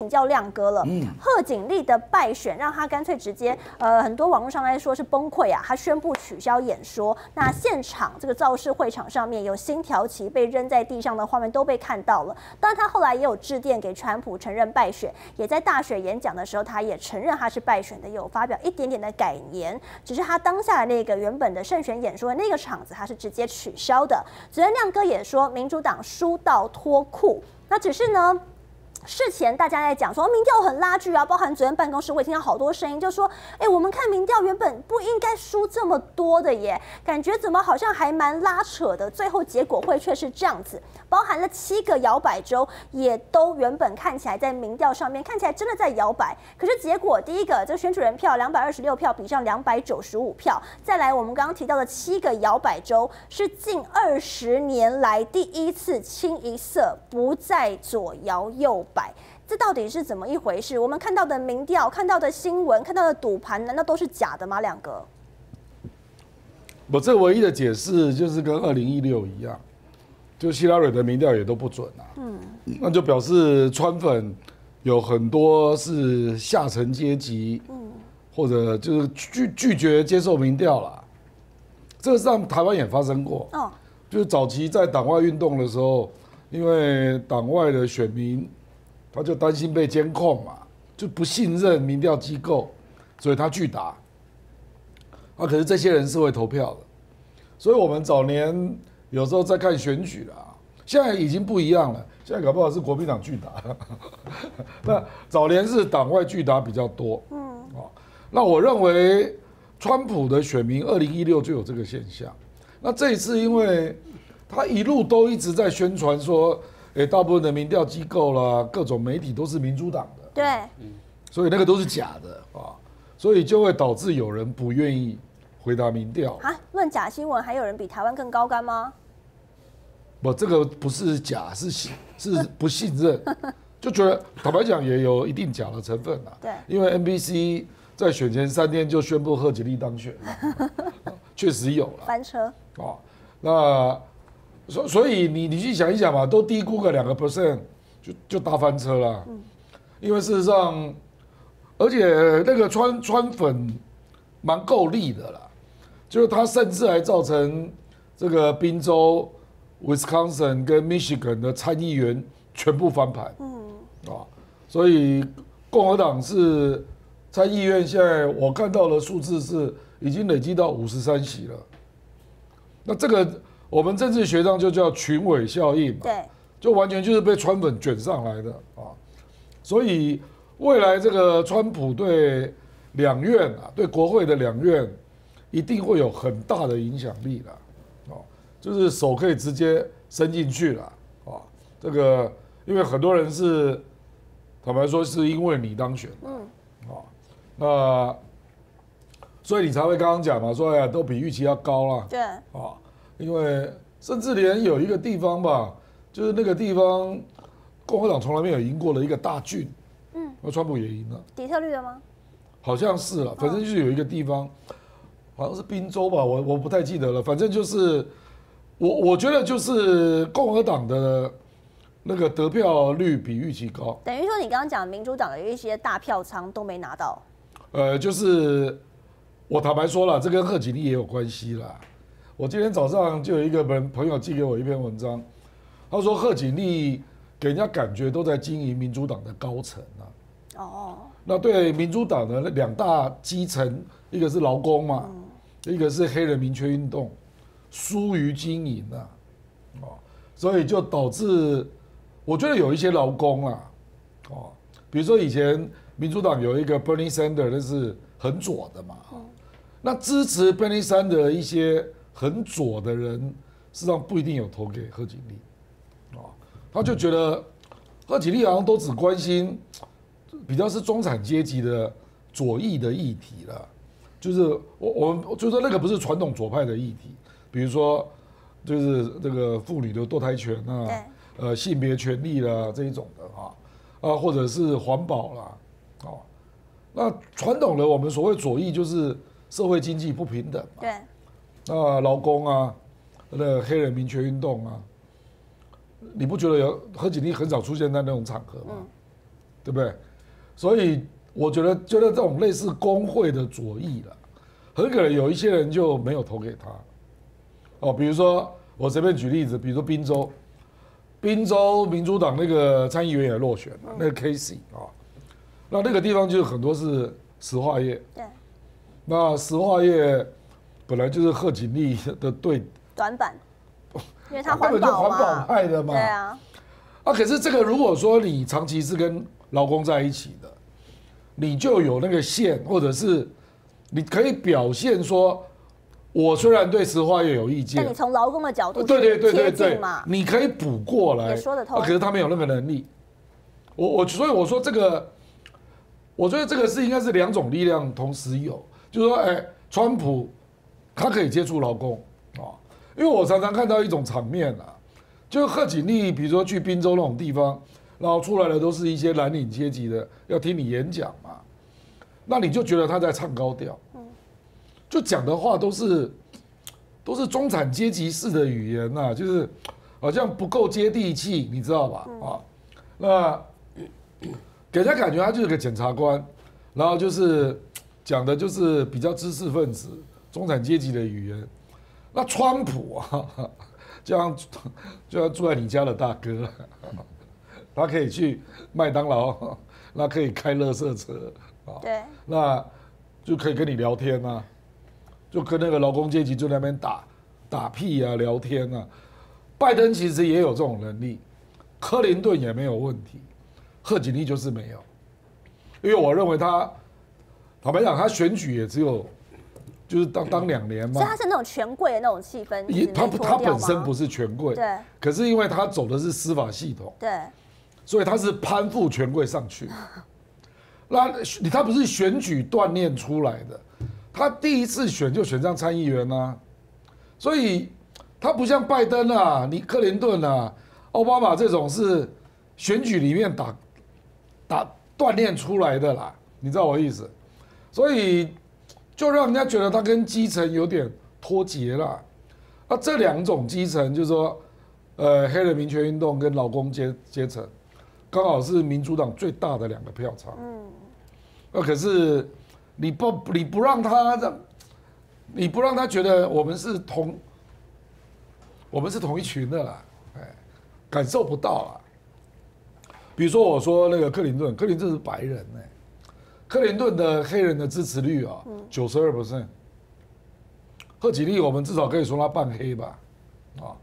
请教亮哥了，贺锦丽的败选让他干脆直接，呃，很多网络上来说是崩溃啊，他宣布取消演说。那现场这个造势会场上面有星条旗被扔在地上的画面都被看到了。当然，他后来也有致电给川普承认败选，也在大选演讲的时候，他也承认他是败选的，有发表一点点的改言。只是他当下的那个原本的胜选演说的那个场子，他是直接取消的。昨天亮哥也说，民主党输到脱裤，那只是呢。事前大家在讲说民调很拉锯啊，包含昨天办公室我也听到好多声音，就说，哎，我们看民调原本不应该输这么多的耶，感觉怎么好像还蛮拉扯的，最后结果会却是这样子。包含了七个摇摆州，也都原本看起来在民调上面看起来真的在摇摆，可是结果第一个这个选举人票两百二十六票比上两百九十五票，再来我们刚刚提到的七个摇摆州是近二十年来第一次清一色不再左摇右摆，这到底是怎么一回事？我们看到的民调、看到的新闻、看到的赌盘，难道都是假的吗？两个？我这唯一的解释就是跟二零一六一样。就希拉蕊的民调也都不准啊，嗯，那就表示川粉有很多是下层阶级，嗯，或者就是拒拒绝接受民调了。这个上台湾也发生过，哦，就是早期在党外运动的时候，因为党外的选民他就担心被监控嘛，就不信任民调机构，所以他拒答。啊，可是这些人是会投票的，所以我们早年。有时候在看选举啦，现在已经不一样了。现在搞不好是国民党拒答，那早年是党外拒答比较多。嗯，哦，那我认为川普的选民二零一六就有这个现象。那这一次，因为他一路都一直在宣传说，哎，大部分的民调机构啦，各种媒体都是民主党的。对，所以那个都是假的啊，所以就会导致有人不愿意。回答民调啊？论假新闻，还有人比台湾更高干吗？不，这个不是假，是信是不信任，就觉得坦白讲也有一定假的成分啊。对，因为 NBC 在选前三天就宣布贺锦丽当选，确实有了翻车啊。那所所以你你去想一想嘛，都低估个两个 percent 就就大翻车了。嗯，因为事实上，而且那个川川粉蛮够力的啦。就是他甚至还造成这个宾州、Wisconsin 跟 Michigan 的参议员全部翻盘，嗯，啊，所以共和党是参议院现在我看到的数字是已经累积到五十三席了。那这个我们政治学上就叫群尾效应嘛，对，就完全就是被川粉卷上来的啊。所以未来这个川普对两院啊，对国会的两院。一定会有很大的影响力的，哦，就是手可以直接伸进去了，啊，这个因为很多人是坦白说是因为你当选，嗯，啊，那所以你才会刚刚讲嘛，说哎都比预期要高了，对，啊，因为甚至连有一个地方吧，就是那个地方共和党从来没有赢过的一个大郡，嗯，那川普也赢了，底特律的吗？好像是了，反正就是有一个地方。好像是宾州吧，我我不太记得了。反正就是我我觉得就是共和党的那个得票率比预期高。等于说你刚刚讲民主党的一些大票仓都没拿到。呃，就是我坦白说了，这跟贺锦丽也有关系啦。我今天早上就有一个朋朋友寄给我一篇文章，他说贺锦丽给人家感觉都在经营民主党的高层啊。哦。那对民主党的那两大基层，一个是劳工嘛。一个是黑人民权运动疏于经营啊，哦，所以就导致我觉得有一些劳工啊，哦，比如说以前民主党有一个 Bernie Sanders，那是很左的嘛，那支持 Bernie Sanders 的一些很左的人，事实上不一定有投给贺锦丽，啊，他就觉得贺锦丽好像都只关心比较是中产阶级的左翼的议题了。就是我我们就说那个不是传统左派的议题，比如说就是这个妇女的堕胎权啊，呃性别权利啦这一种的啊，啊或者是环保啦，哦，那传统的我们所谓左翼就是社会经济不平等，对，那劳工啊，那黑人民权运动啊，你不觉得有何锦丽很少出现在那种场合吗？对不对？所以我觉得，觉得这种类似工会的左翼了，很可能有一些人就没有投给他。哦，比如说我随便举例子，比如说滨州，滨州民主党那个参议员也落选了，那个 Casey 啊，那那个地方就是很多是石化业。对。那石化业本来就是贺锦丽的对。短板，因为他环保环保派的嘛。对啊。啊，可是这个如果说你长期是跟劳工在一起的，你就有那个线，或者是你可以表现说，我虽然对石化业有意见，但你从劳工的角度对对对对对嘛，你可以补过来，说得通。可是他没有那个能力，我我所以我说这个，我觉得这个是应该是两种力量同时有，就是说，哎，川普他可以接触劳工啊，因为我常常看到一种场面啊。就贺锦丽，比如说去滨州那种地方，然后出来的都是一些蓝领阶级的，要听你演讲嘛，那你就觉得他在唱高调，就讲的话都是都是中产阶级式的语言呐，就是好像不够接地气，你知道吧？啊，那给人家感觉他就是个检察官，然后就是讲的就是比较知识分子、中产阶级的语言，那川普啊。就像就像住在你家的大哥，他可以去麦当劳，那可以开乐色车啊，对，那就可以跟你聊天啊，就跟那个劳工阶级就在那边打打屁啊，聊天啊。拜登其实也有这种能力，克林顿也没有问题，贺锦丽就是没有，因为我认为他坦白讲，他选举也只有。就是当当两年嘛，所以他是那种权贵的那种气氛。他他本身不是权贵，对。可是因为他走的是司法系统，对。所以他是攀附权贵上去。那他不是选举锻炼出来的，他第一次选就选上参议员啊，所以他不像拜登啊、你克林顿啊、奥巴马这种是选举里面打打锻炼出来的啦，你知道我意思？所以。就让人家觉得他跟基层有点脱节了，那这两种基层就是说，呃，黑人民权运动跟劳工阶阶层，刚好是民主党最大的两个票仓。嗯，那可是你不你不让他让，你不让他觉得我们是同，我们是同一群的啦，哎，感受不到啊。比如说我说那个克林顿，克林顿是白人哎。克林顿的黑人的支持率啊，九十二 percent。贺锦丽，我们至少可以说他半黑吧，啊，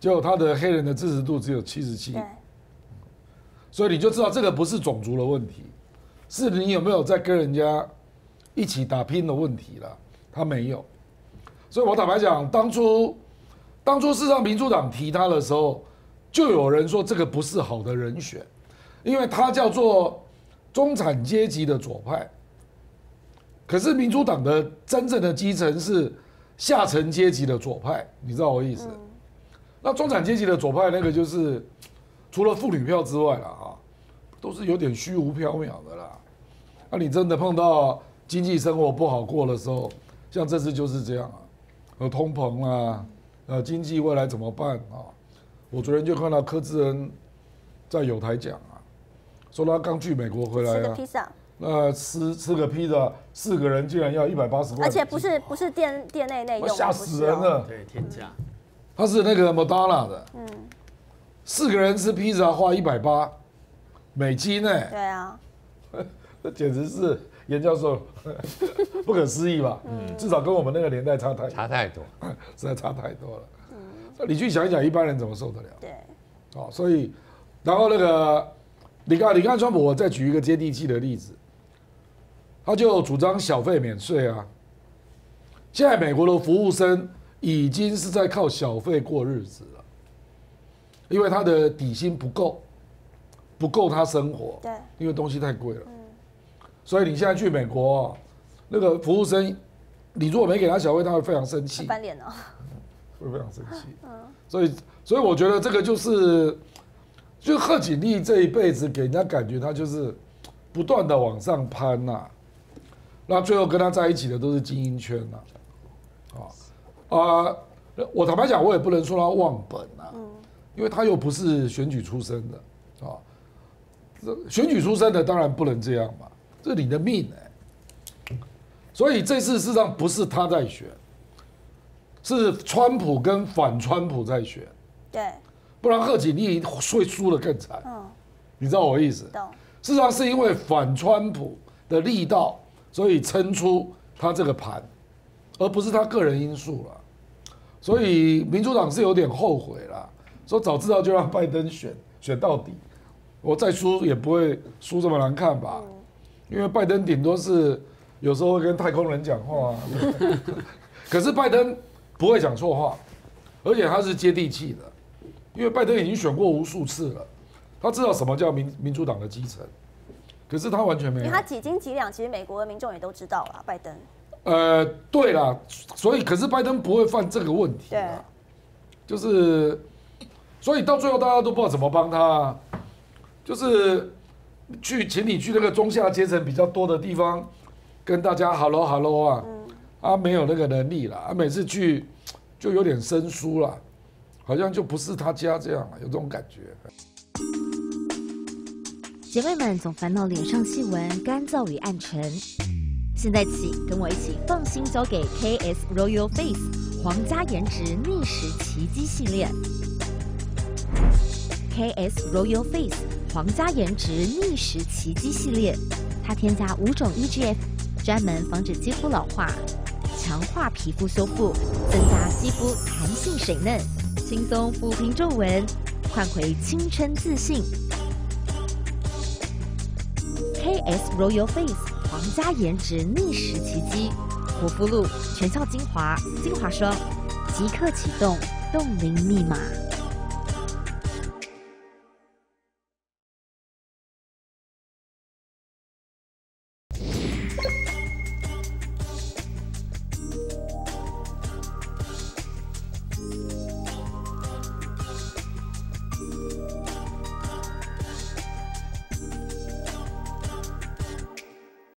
就他的黑人的支持度只有七十七。所以你就知道这个不是种族的问题，是你有没有在跟人家一起打拼的问题了。他没有，所以我坦白讲，当初当初是让民主党提他的时候，就有人说这个不是好的人选，因为他叫做。中产阶级的左派，可是民主党的真正的基层是下层阶级的左派，你知道我意思？那中产阶级的左派那个就是除了妇女票之外了啊，都是有点虚无缥缈的啦。那你真的碰到经济生活不好过的时候，像这次就是这样啊，呃通膨啊，呃，经济未来怎么办啊？我昨天就看到柯志恩在有台讲啊。说他刚去美国回来啊，吃个披萨，那吃吃个披萨，四个人竟然要一百八十块，而且不是不是店店内内用，吓死人了，对天价，他是那个 a n a 的，嗯，四个人吃披萨花一百八美金呢，对啊，这 简直是严教授 不可思议吧？嗯，至少跟我们那个年代差太差太多，实在差太多了。嗯，你去想一想，一般人怎么受得了？对，好，所以然后那个。你看，你看，川普，我再举一个接地气的例子，他就主张小费免税啊。现在美国的服务生已经是在靠小费过日子了，因为他的底薪不够，不够他生活。对，因为东西太贵了。嗯。所以你现在去美国，那个服务生，你如果没给他小费，他会非常生气。翻脸哦。会非常生气。嗯。所以，所以我觉得这个就是。就贺锦丽这一辈子给人家感觉，他就是 不断的往上攀呐，那最后跟他在一起的都是精英圈呐，啊啊！我坦白讲，我也不能说他忘本啊，因为他又不是选举出身的啊。选举出身的当然不能这样嘛，这是你的命哎。所以这次事实上不是他在选，是川普跟反川普在选。对。不然贺锦丽会输的更惨。嗯。你知道我意思？懂。事实上是因为反川普的力道，所以撑出他这个盘，而不是他个人因素了。所以民主党是有点后悔了，说早知道就让拜登选选到底，我再输也不会输这么难看吧？因为拜登顶多是有时候会跟太空人讲话，可是拜登不会讲错话，而且他是接地气的，因为拜登已经选过无数次了，他知道什么叫民民主党的基层，可是他完全没有，他几斤几两，其实美国的民众也都知道了，拜登。呃，对啦，所以可是拜登不会犯这个问题啊，就是，所以到最后大家都不知道怎么帮他，就是去请你去那个中下阶层比较多的地方，跟大家 hello hello 啊，啊没有那个能力了，啊每次去就有点生疏了，好像就不是他家这样，有这种感觉。姐妹们总烦恼脸上细纹干燥与暗沉。现在起，跟我一起放心交给 KS Royal Face 皇家颜值逆时奇迹系列。KS Royal Face 皇家颜值逆时奇迹系列，它添加五种 EGF，专门防止肌肤老化，强化皮肤修复，增加肌肤弹性水嫩，轻松抚平皱纹，换回青春自信。KS Royal Face。皇家颜值逆时奇迹，护肤露、全效精华、精华霜，即刻启动冻龄密码。